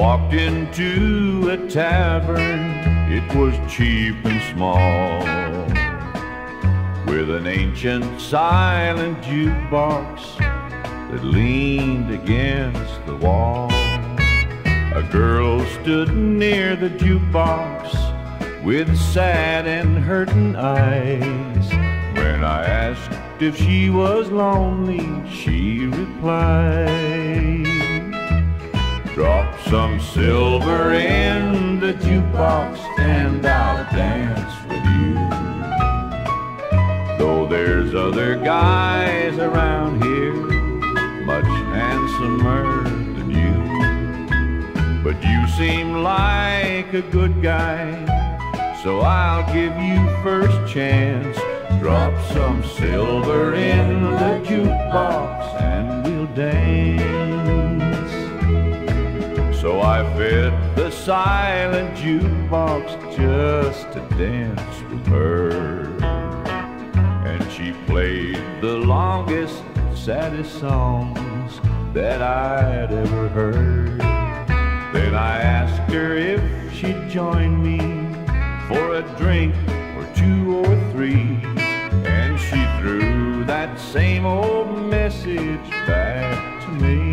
walked into a tavern, it was cheap and small, with an ancient silent jukebox that leaned against the wall. A girl stood near the jukebox with sad and hurting eyes. When I asked if she was lonely, she replied, Drop some silver in the jukebox and I'll dance with you. Though there's other guys around here much handsomer than you. But you seem like a good guy, so I'll give you first chance. Drop some silver So I fed the silent jukebox just to dance with her. And she played the longest, saddest songs that I'd ever heard. Then I asked her if she'd join me for a drink or two or three. And she threw that same old message back to me.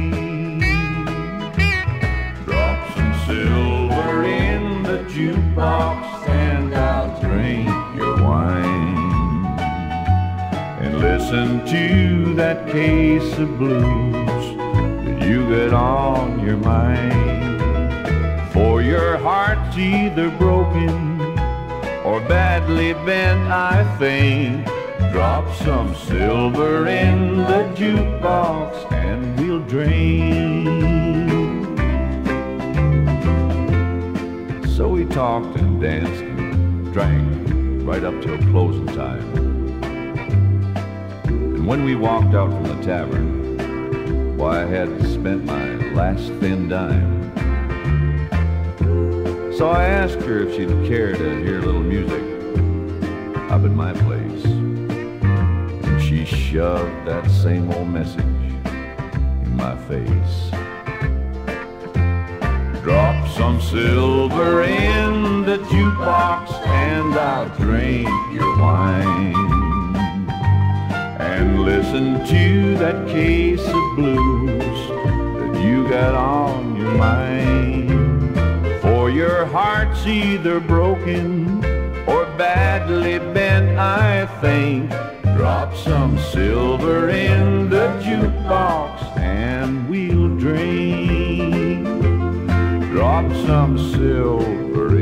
Jukebox and I'll drink your wine. And listen to that case of blues that you got on your mind. For your heart's either broken or badly bent, I think. Drop some silver in the jukebox and we'll drink. We talked and danced and drank right up till closing time. And when we walked out from the tavern, why I had spent my last thin dime. So I asked her if she'd care to hear a little music up at my place. And she shoved that same old message in my face. Some silver in the jukebox and I'll drink your wine. And listen to that case of blues that you got on your mind. For your heart's either broken or badly bent, I think. Drop some silver in the jukebox and we'll drink. Drop some silver